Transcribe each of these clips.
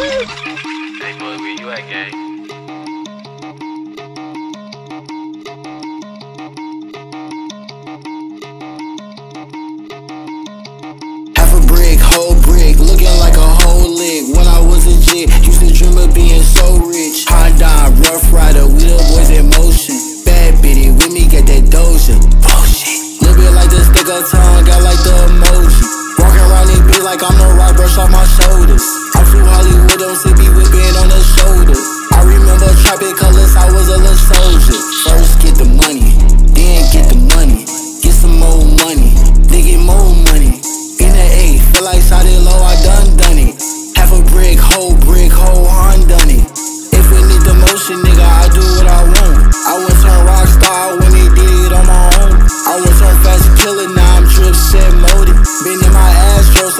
Hey, boy, where you at, gang? Half a brick, whole brick, looking like a whole lick. When I was a jit, used to dream of being so rich. Honda, Rough Rider, we the boys in motion. Bad bitty with me, get that doja. Oh, Bullshit. Little bit like the stick of tongue, got like the emoji. Walking around this bitch like I'm the right brush off my shoulders.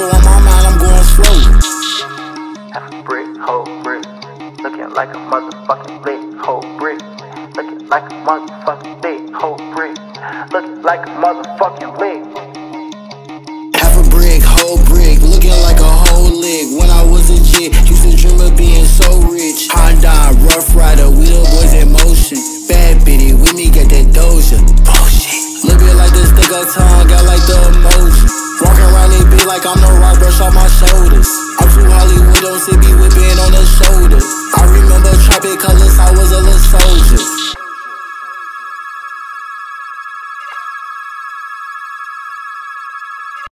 So on my mind, I'm going slow. Half a brick, whole brick. Looking like a motherfucking lick, whole brick. Looking like a motherfucking lick, whole brick. Looking like a motherfucking lick. Half a brick, whole brick, looking like a whole lick. When I was a jit, used to dream of being so rich. Honda, Rough Rider, we the boys in motion. Bad bitty with me, get that doja. Oh, Bullshit. Little bit like the stick of tongue, got like the emoji.